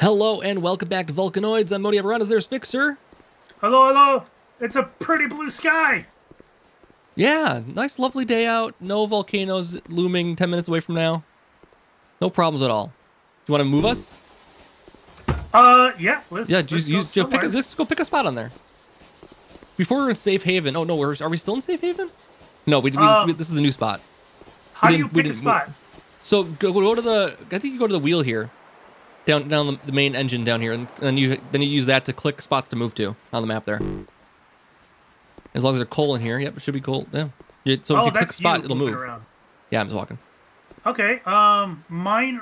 Hello and welcome back to Volcanoids. I'm Modi Operandus. There's Fixxxer. Hello, hello. It's a pretty blue sky. Yeah, nice, lovely day out. No volcanoes looming 10 minutes away from now. No problems at all. Do you want to move us? Uh, yeah. Let's, Yeah, let's just, go you, pick a, just go pick a spot on there. Before we were in Safe Haven. Oh no, we're, are we still in Safe Haven? No, we, we, we- this is the new spot. How do you pick a spot? So go, go to the. I think you go to the wheel here, down down the, the main engine down here, and, then you then you use that to click spots to move to on the map there. As long as there's coal in here, yep, it should be coal. Yeah. So if oh, you click spot, you it'll move. Around. Yeah, I'm just walking. Okay. Um, mine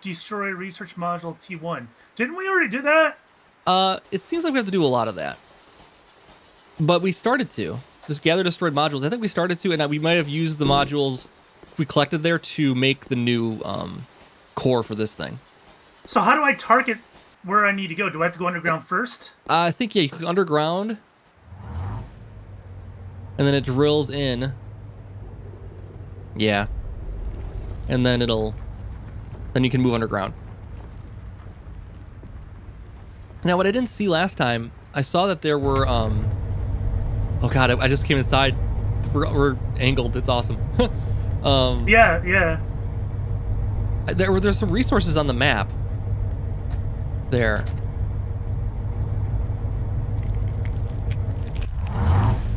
destroy research module T1. Didn't we already do that? Uh, it seems like we have to do a lot of that, but we started to just gather destroyed modules. I think we started to, and we might have used the modules we collected there to make the new um, core for this thing. So how do I target where I need to go? Do I have to go underground first? Uh, I think yeah, you click underground, and then it drills in. Yeah, and then it'll, then you can move underground. Now, what I didn't see last time, I saw that there were. um Oh God, I, I just came inside. We're, we're angled. It's awesome. um, Yeah, yeah. there were there's some resources on the map. There.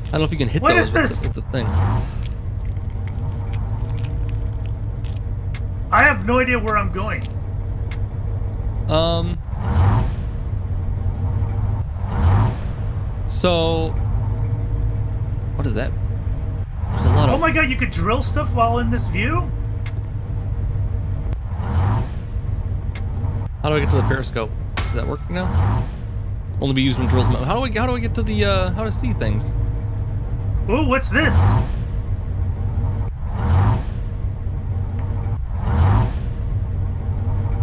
I don't know if you can hit What those is with? The, with the thing. I have no idea where I'm going. Um. So, what is that? There's a lot Oh my god, you could drill stuff while in this view? How do I get to the periscope? Does that work now? Only be used when drills. How do I? How do I get to the? uh How to see things? Oh, what's this?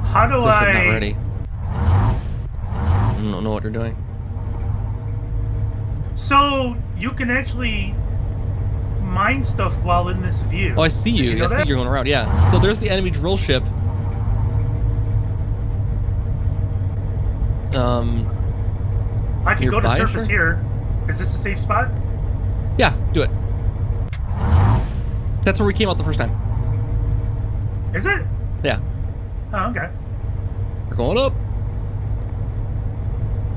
How do I'm not ready. I don't know what you're doing. So you can actually mine stuff while in this view. Oh, I see you. you know I see that? you going around. Yeah. So there's the enemy drill ship. Um. I can go to surface sure? here. Is this a safe spot? Yeah. Do it. That's where we came out the first time. Is it? Yeah. Oh, okay. We're going up.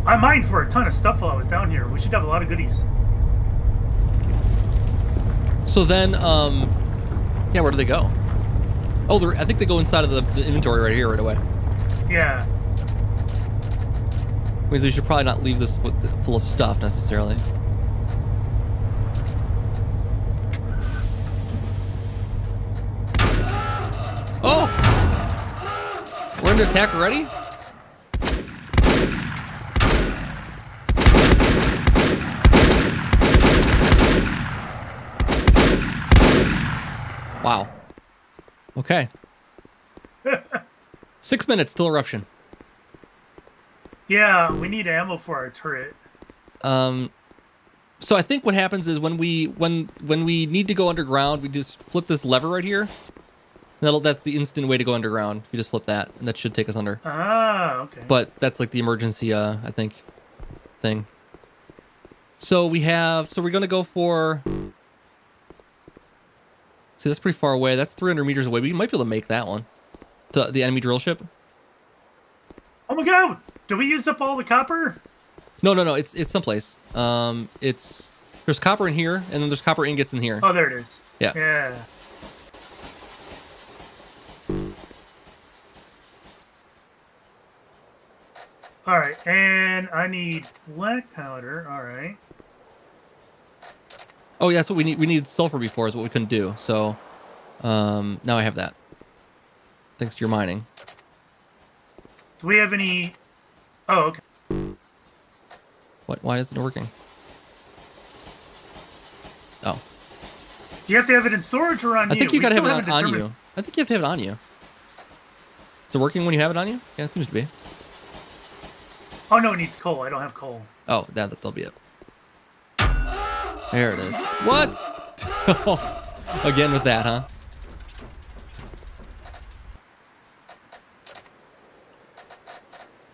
I mined for a ton of stuff while I was down here. We should have a lot of goodies. So then, um, yeah, where do they go? Oh, I think they go inside of the, the inventory right here, right away. Yeah. Means we should probably not leave this full of stuff necessarily. Oh! We're under attack already? Wow. Okay. Six minutes till eruption. Yeah, we need ammo for our turret. Um, so I think what happens is when we when when we need to go underground, we just flip this lever right here. That'll that's the instant way to go underground. If you just flip that, and that should take us under. Ah, okay. But that's like the emergency, uh, I think, thing. So we have. So we're gonna go for. See, that's pretty far away. That's 300 meters away. We might be able to make that one. To the enemy drill ship. Oh my god! Did we use up all the copper? No, no, no. It's it's someplace. Um, it's there's copper in here, and then there's copper ingots in here. Oh, there it is. Yeah. Yeah. All right, and I need black powder. All right. Oh, yeah, that's what we need. We needed sulfur before, is what we couldn't do. So, um, now I have that. Thanks to your mining. Do we have any? Oh, okay. What? Why isn't it working? Oh, Do you have to have it in storage or on I you? think you We gotta have it on, on you. I think you have to have it on you. Is it working when you have it on you? Yeah, it seems to be. Oh no, it needs coal. I don't have coal. Oh, that that'll be it. There it is. What? Again with that, huh?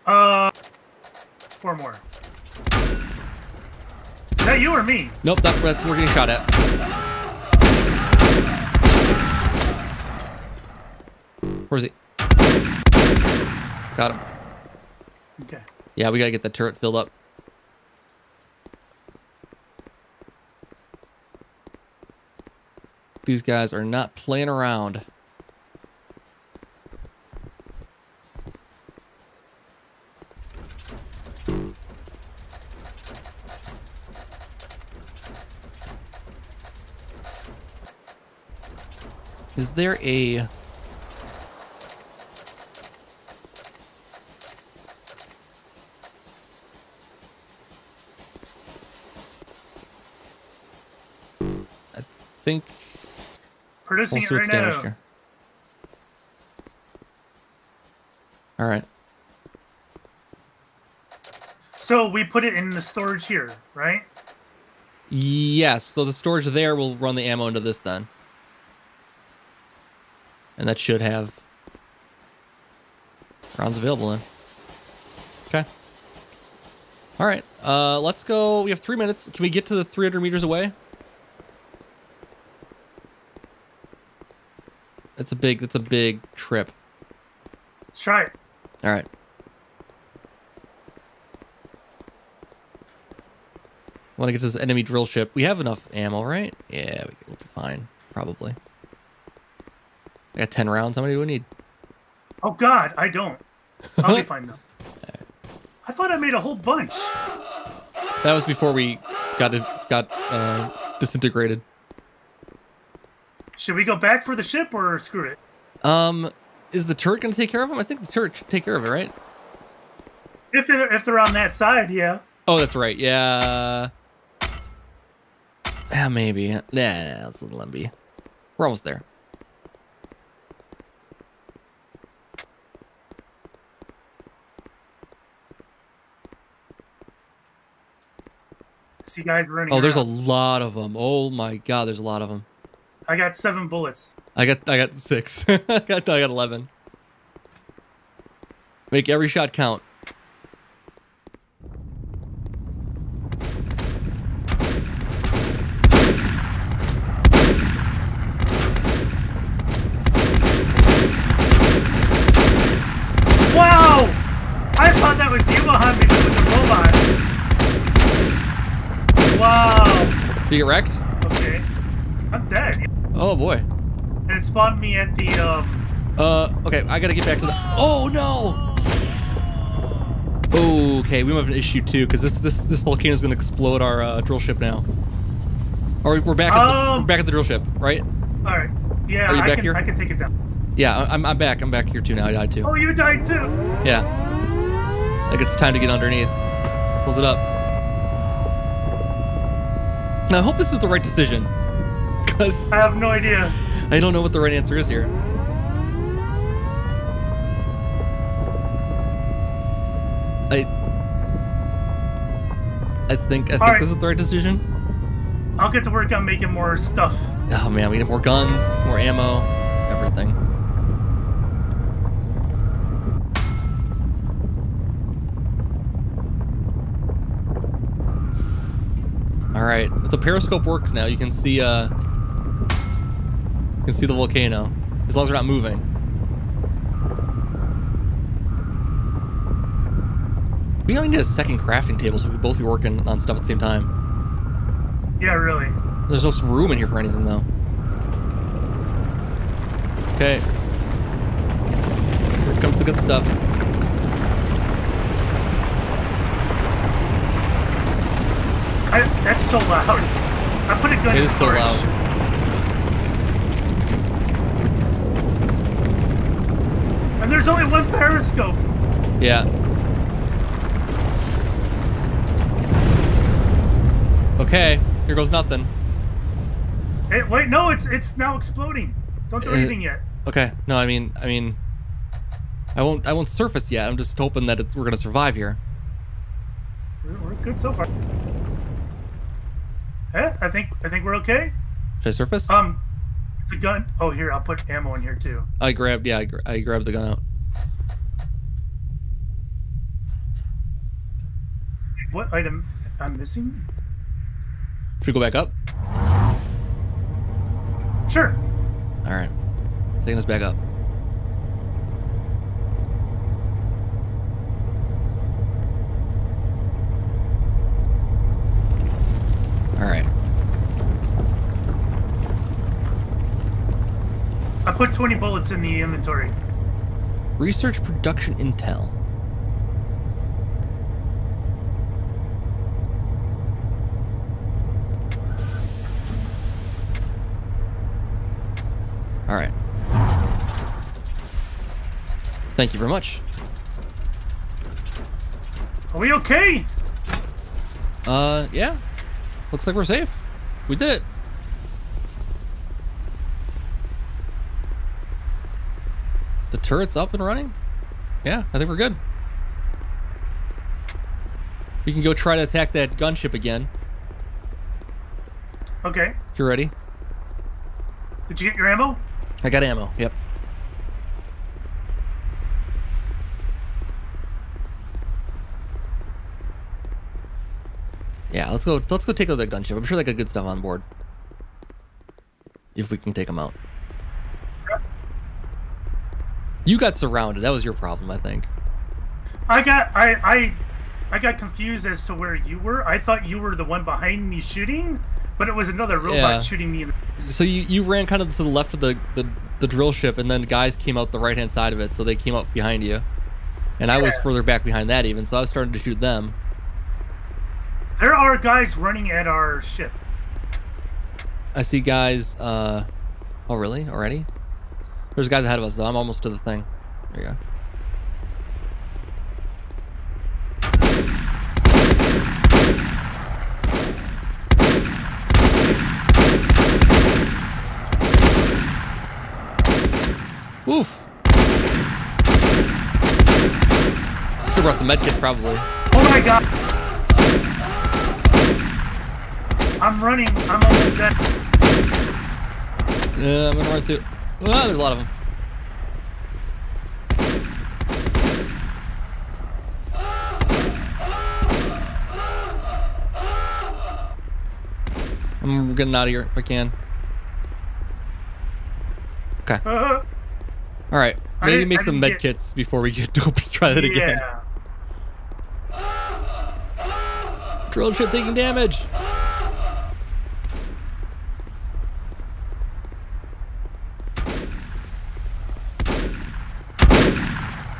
Uh, four more. Is that you or me? Nope, that's what we're getting shot at. Where's he? Got him. Okay. Yeah, we gotta get the turret filled up. These guys are not playing around. Is there a I think Producing also it right now. All right. So we put it in the storage here, right? Yes, so the storage there will run the ammo into this then. And that should have rounds available then. Okay. All right. Uh, let's go. We have three minutes. Can we get to the 300 meters away? It's a big. It's a big trip. Let's try it. All right. Want to get to this enemy drill ship? We have enough ammo, right? Yeah, we'll be fine. Probably. I got 10 rounds. How many do we need? Oh God, I don't. I'll be fine though. I thought I made a whole bunch. That was before we got got uh, disintegrated. Should we go back for the ship or screw it? Um, is the turret gonna take care of him? I think the turret should take care of it, right? If they're if they're on that side, yeah. Oh, that's right. Yeah. Yeah, maybe. Nah, nah, it's a little lumpy. We're almost there. See, guys, running. Oh, there's a lot of them. Oh my god, there's a lot of them. I got seven bullets. I got I got six. I got I got eleven. Make every shot count. Wow! I thought that was you behind me, but it was a robot. Wow. Did you get wrecked? Okay. I'm dead. Oh boy. And it spawned me at the um. Uh, okay, I gotta get back to the. Oh no! Okay, we might have an issue too, because this this this volcano is gonna explode our uh, drill ship now. Or we're back at the, Um. we're back at the drill ship, right? All right. Yeah, Are you I back can here? I can take it down. Yeah, I'm I'm back. I'm back here too now. I died too. Oh, you died too. Yeah. Like it's time to get underneath. Close it up. Now I hope this is the right decision, because I have no idea. I don't know what the right answer is here. I I think I think Alright. this is the right decision. I'll get to work on making more stuff. Oh man, we need more guns, more ammo, everything. If the periscope works now, you can see uh, you can see the volcano as long as we're not moving. We only need a second crafting table so we could both be working on stuff at the same time. Yeah, really. There's no room in here for anything though. Okay. Here comes the good stuff. I, that's so loud. I put a gun It is so loud. And there's only one periscope. Yeah. Okay, here goes nothing. Hey, wait, no, it's it's now exploding. Don't do anything yet. Okay, no, I mean, I mean, I won't, I won't surface yet. I'm just hoping that it's, we're gonna survive here. We're, we're good so far. Eh, I think I think we're okay. Should I surface? Um, the gun. Oh, here I'll put ammo in here too. I grabbed. Yeah, I, gra I grabbed the gun out. What item I'm missing? Should we go back up? Sure. All right, taking us back up. All right. I put 20 bullets in the inventory. Research production intel. All right. Thank you very much. Are we okay? Uh, yeah. Looks like we're safe. We did it. The turret's up and running? Yeah, I think we're good. We can go try to attack that gunship again, Okay. if you're ready. Did you get your ammo? I got ammo, yep. Yeah, let's go let's go take out that gunship. I'm sure they got good stuff on board. If we can take them out. You got surrounded. That was your problem, I think. I got I I I got confused as to where you were. I thought you were the one behind me shooting, but it was another robot Yeah. shooting me in the So you, you ran kind of to the left of the, the, the drill ship, and then guys came out the right hand side of it, so they came up behind you. And I was further back behind that even, so I was starting to shoot them. There are guys running at our ship. I see guys. Uh, oh, really? Already? There's guys ahead of us, though. I'm almost to the thing. There you go. Oof. Should have brought some medkits, probably. Oh my god! I'm running. I'm almost dead. Yeah, I'm gonna run too. Ah, there's a lot of them. I'm getting out of here if I can. Okay. Uh, All right. Maybe make some med get- kits before we get to try that again. yeah. Drill ship taking damage.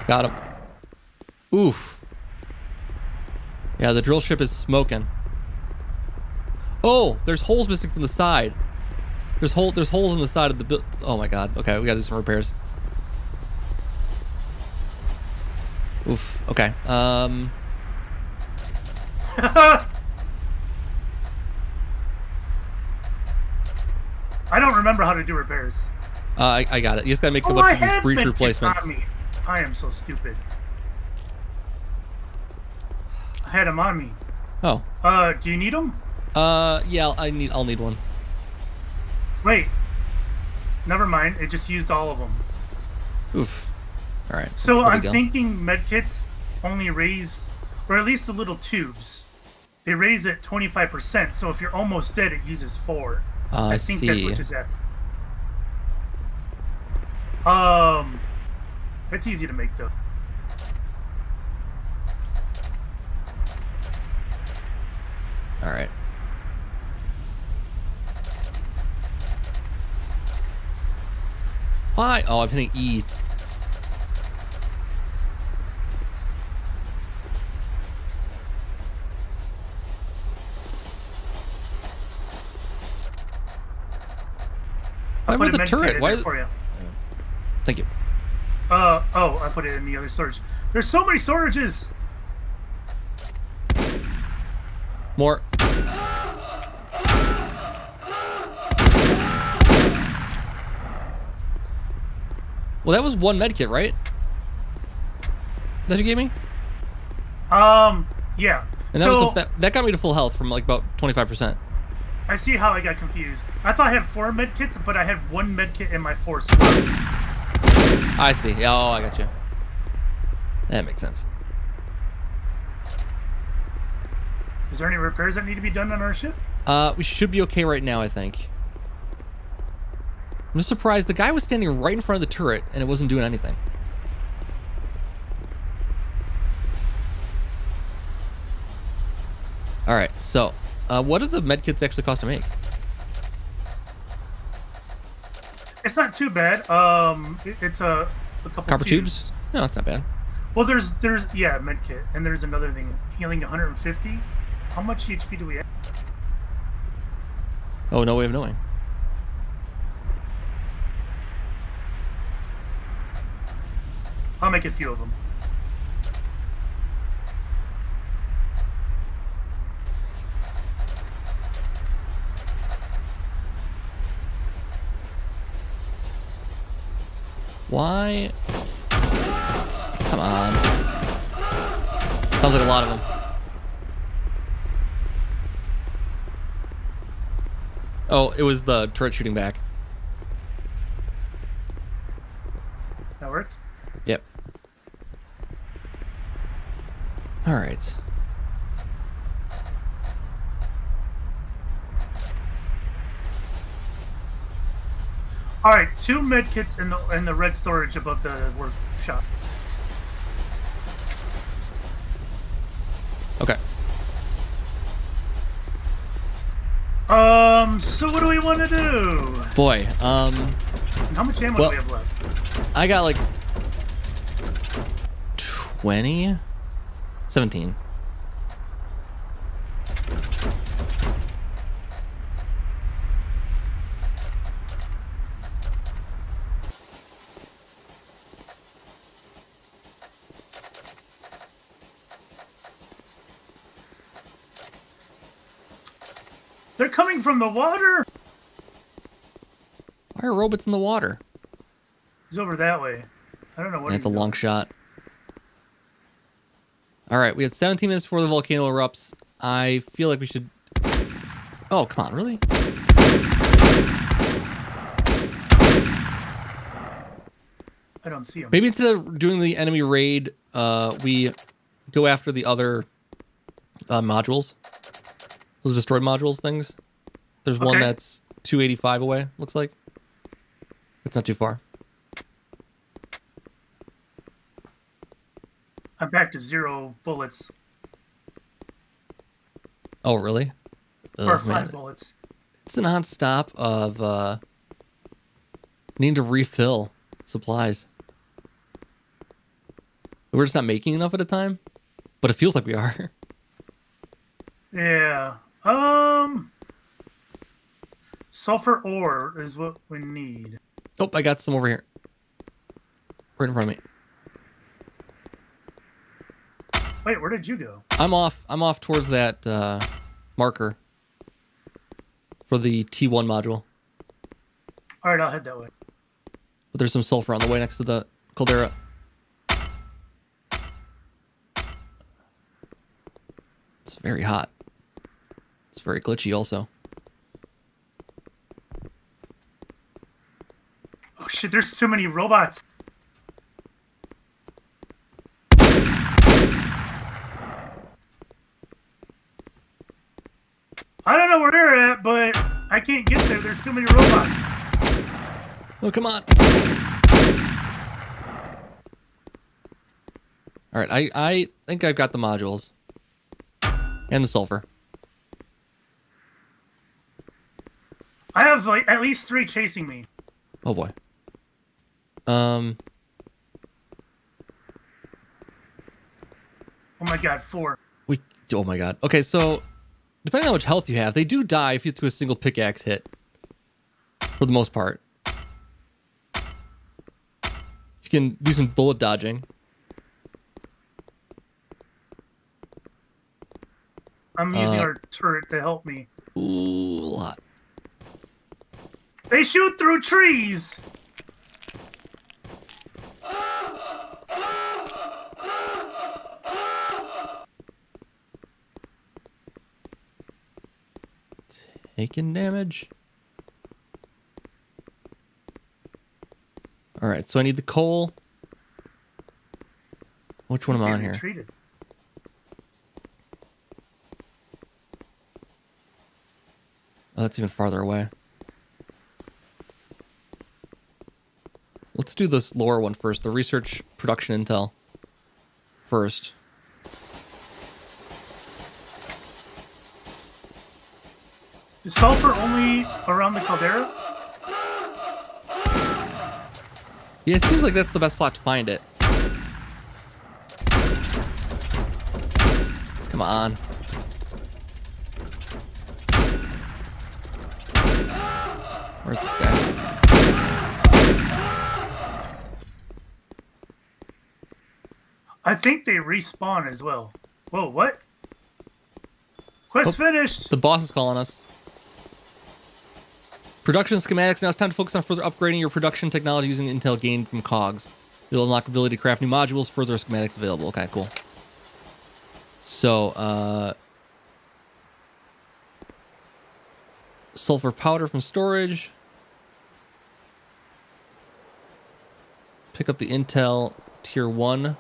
Got him. Oof. Yeah, the drill ship is smoking. Oh, there's holes missing from the side. There's hole. There's holes in the side of the build. Oh my god. Okay, we gotta do some repairs. Oof. Okay. Um. I don't remember how to do repairs. Uh, I, I got it. You just gotta make a Oh, I bunch of these breach medkits replacements. I am so stupid. I had them on me. Oh. Uh, do you need them? Uh, yeah. I need. I'll need one. Wait. Never mind. It just used all of them. Oof. All right. So I'm go? thinking medkits only raise, or at least the little tubes, they raise it 25%. So if you're almost dead, it uses four. Uh, I, I think see. that's what just happened. Um, it's easy to make though. All right. Why? Oh, I'm hitting E. Why was a turret? Why? there is- for you. Thank you. Uh oh, I put it in the other storage. There's so many storages. More. Well, that was one med kit, right? That you gave me? Um, yeah. And that so was the, that, that got me to full health from like about 25%. I see how I got confused. I thought I had four med kits, but I had one med kit in my four slot. I see. Oh, I got you. That makes sense. Is there any repairs that need to be done on our ship? Uh, we should be okay right now, I think. I'm just surprised the guy was standing right in front of the turret and it wasn't doing anything. All right, so uh, what do the medkits actually cost to make? It's not too bad. Um, it- it's a, a couple Copper tubes? No, it's not bad. Well, there's there's yeah medkit, and there's another thing healing 150. How much HP do we have? Oh, no way of knowing. I'll make a few of them. Why? Come on. Sounds like a lot of them. Oh, it was the turret shooting back. That works. Yep. All right. All right, two medkits in the in the red storage above the workshop. Okay. Um, so what do we want to do? Boy, um, How much ammo Well- do we have left? I got like 20? 17. They're coming from the water. Why are robots in the water? He's over that way. I don't know what. That's a long shot. All right, we had 17 minutes before the volcano erupts. I feel like we should. Oh, come on, really? I don't see him. Maybe instead of doing the enemy raid, uh, we go after the other uh, modules. Those destroyed modules things. There's one that's 285 away, looks like. It's not too far. I'm back to zero bullets Oh, really? or Ugh, five man. bullets. It's a non-stop of uh, needing to refill supplies. We're just not making enough at a time, but it feels like we are. Yeah. Um. Sulfur ore is what we need. oh, I got some over here. Right in front of me. Wait, where did you go? I'm off. I'm off towards that uh, marker for the T1 module. All right, I'll head that way. But there's some sulfur on the way next to the caldera. It's very hot. Very glitchy also. Oh shit! There's too many robots. I don't know where they're at, but I can't get there. There's too many robots. Oh, come on. All right, I, I think I've got the modules and the sulfur. Have like at least three chasing me. Oh boy. Um, Oh my god, four. we. Oh my god. Okay, so depending on how much health you have, they do die if you do a single pickaxe hit. For the most part. If you can do some bullet dodging. I'm using Uh, our turret to help me. Ooh. They shoot through trees. Taking damage. All right, so I need the coal. Which one am I on here? Treated. Oh, that's even farther away. Let's do this lower one first. The research production intel first. Is sulfur only around the caldera? Yeah, it seems like that's the best spot to find it. Come on. Where's this guy? I think they respawn as well. Whoa, what? Quest Oh. finished! The boss is calling us. Production schematics. Now it's time to focus on further upgrading your production technology using intel gained from COGS. You'll unlock ability to craft new modules. Further schematics available. Okay, cool. So, uh, sulfur powder from storage. Pick up the intel tier one.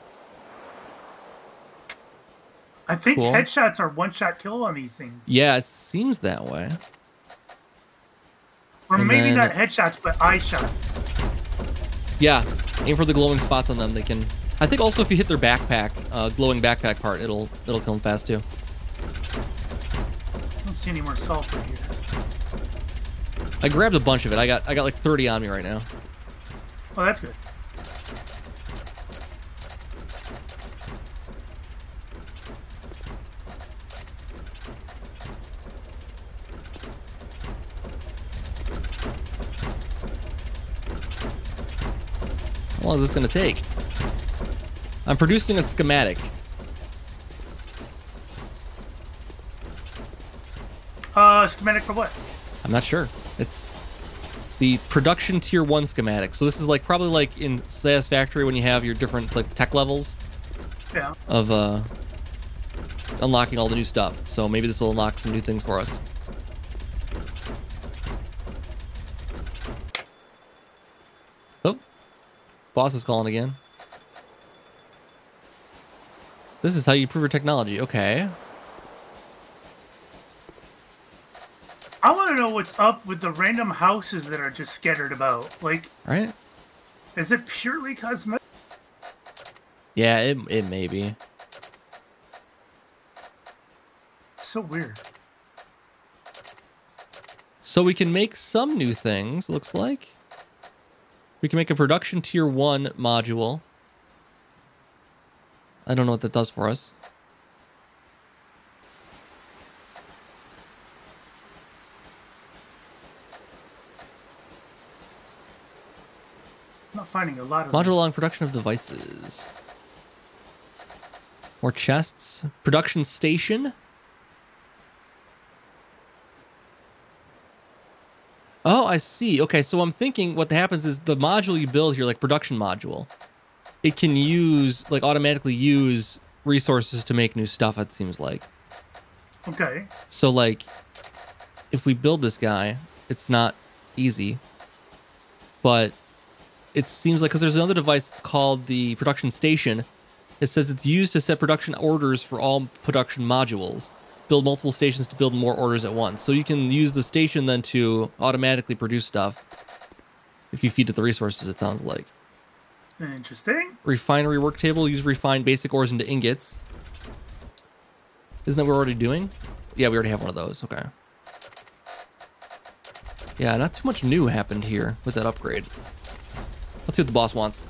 I think Cool. headshots are one shot kill on these things. Yeah, it seems that way. Or And maybe then- not headshots, but eye shots. Yeah, aim for the glowing spots on them. They can. I think also if you hit their backpack, uh, glowing backpack part, it'll it'll kill them fast too. I don't see any more sulfur here. I grabbed a bunch of it. I got I got like 30 on me right now. Oh, that's good. Long is this gonna take? I'm producing a schematic. Uh, schematic for what? I'm not sure. It's the production tier one schematic. So this is like probably like in Satisfactory when you have your different like tech levels Yeah. of uh unlocking all the new stuff. So maybe this will unlock some new things for us. Boss is calling again. This is how you prove your technology. Okay. I want to know what's up with the random houses that are just scattered about. Like, right? is it purely cosmetic? Yeah, it it may be. So weird. So we can make some new things, looks like. We can make a production tier 1 module. I don't know what that does for us. I'm not finding a lot of Module along production of devices. More chests. Production station. Oh, I see. Okay, so I'm thinking what happens is the module you build here, like production module, it can use, like automatically use resources to make new stuff, it seems like. Okay. So like, if we build this guy, it's not easy, but it seems like because there's another device that's called the production station. It says it's used to set production orders for all production modules. Build multiple stations to build more orders at once. So you can use the station then to automatically produce stuff. If you feed it the resources, it sounds like. Interesting. Refinery work table, use refined basic ores into ingots. Isn't that what we're already doing? Yeah, we already have one of those. Okay. Yeah, not too much new happened here with that upgrade. Let's see what the boss wants.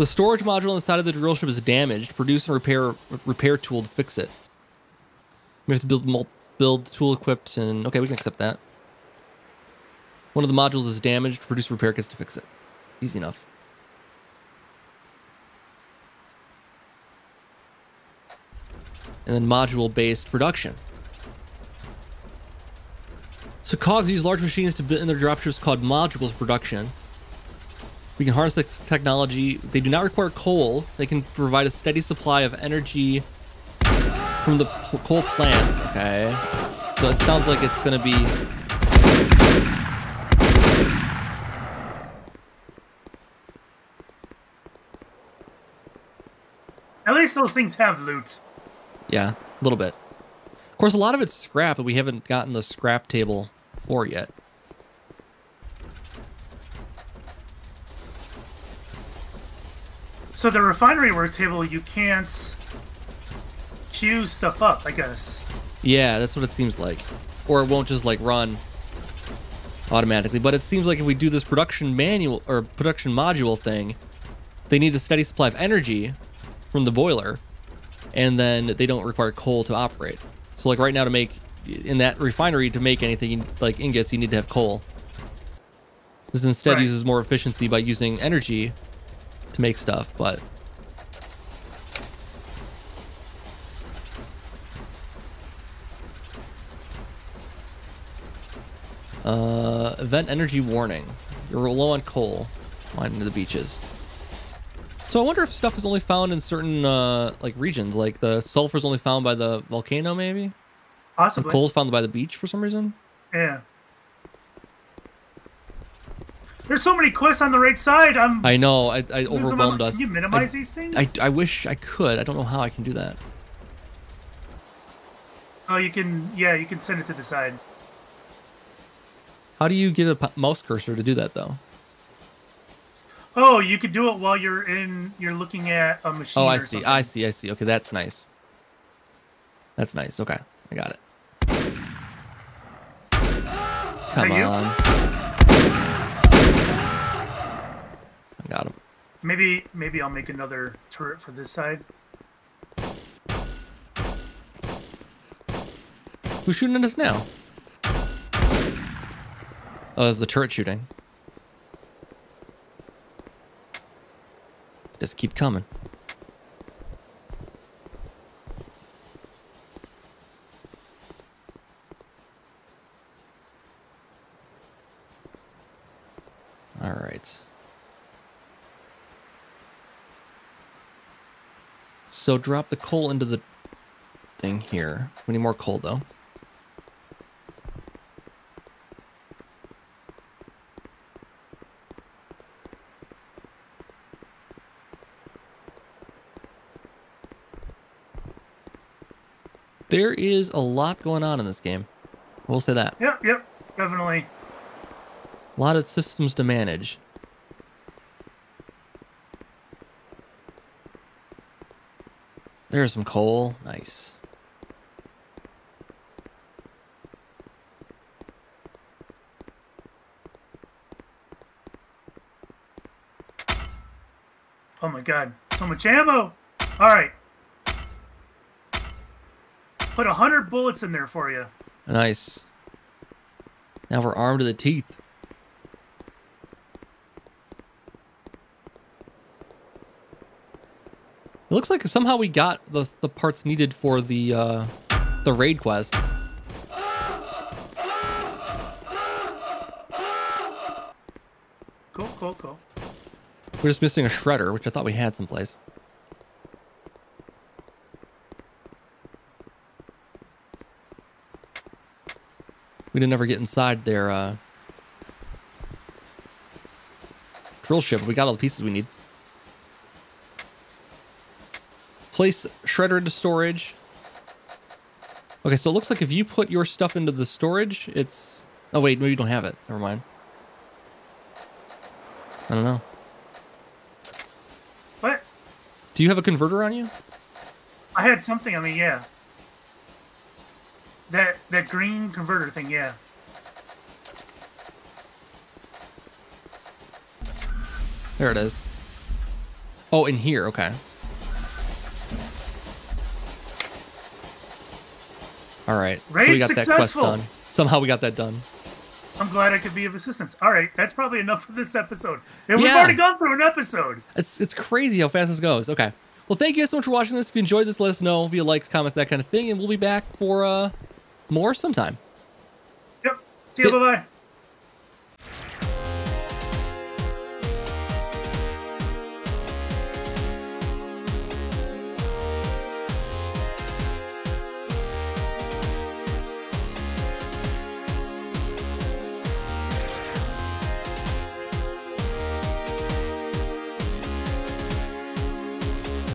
The storage module inside of the drill ship is damaged. Produce and repair repair tool to fix it. We have to build build tool equipped and okay, we can accept that. One of the modules is damaged. Produce repair kits to fix it. Easy enough. And then module based production. So cogs use large machines to build in their dropships called modules production. We can harness this technology. They do not require coal. They can provide a steady supply of energy from the coal plants. Okay. So it sounds like it's going to be At least those things have loot. Yeah, a little bit. Of course, a lot of it's scrap, but we haven't gotten the scrap table for yet. So the refinery work table, you can't queue stuff up, I guess. Yeah, that's what it seems like. Or it won't just like run automatically. But it seems like if we do this production manual or production module thing, they need a steady supply of energy from the boiler, and then they don't require coal to operate. So like right now to make in that refinery to make anything like ingots, you need to have coal. This instead Right. uses more efficiency by using energy to make stuff, but Uh, event energy warning. You're low on coal. Mine into the beaches. So I wonder if stuff is only found in certain uh, like regions, like the sulfur is only found by the volcano, maybe. And Possibly. coal's found by the beach for some reason. Yeah. There's so many quests on the right side. I'm. I know. I, I overwhelmed us. Can you minimize I, these things? I, I wish I could. I don't know how I can do that. oh, you can. Yeah, you can send it to the side. How do you get a mouse cursor to do that though? Oh, you could do it while you're in. You're looking at a machine. Oh, I see. something. I see. I see. Okay, that's nice. That's nice. Okay, I got it. Come on. I got him. Maybe, maybe I'll make another turret for this side. Who's shooting at us now? Oh, it's the turret shooting. Just keep coming. All right. So drop the coal into the thing here. We need more coal though. There is a lot going on in this game. We'll say that. Yep, yep, definitely. A lot of systems to manage. There's some coal. Nice. Oh my god, so much ammo! Alright. Put a hundred bullets in there for you. Nice. Now we're armed to the teeth. It looks like somehow we got the, the parts needed for the uh, the raid quest. Cool, cool, cool. We're just missing a shredder, which I thought we had someplace. We didn't ever get inside their uh, drill ship. We got all the pieces we need. Place shredder into storage. Okay, so it looks like if you put your stuff into the storage, it's... Oh, wait, maybe you don't have it. Never mind. I don't know. What? Do you have a converter on you? I had something on me, yeah. That that green converter thing, yeah. There it is. Oh, in here. Okay. All right. so we got that quest done. Somehow we got that done. I'm glad I could be of assistance. All right, that's probably enough for this episode. And we've Yeah. already gone through an episode. It's it's crazy how fast this goes. Okay. Well, thank you guys so much for watching this. If you enjoyed this, let us know via likes, comments, that kind of thing, and we'll be back for uh more sometime. Yep. See you. Bye bye.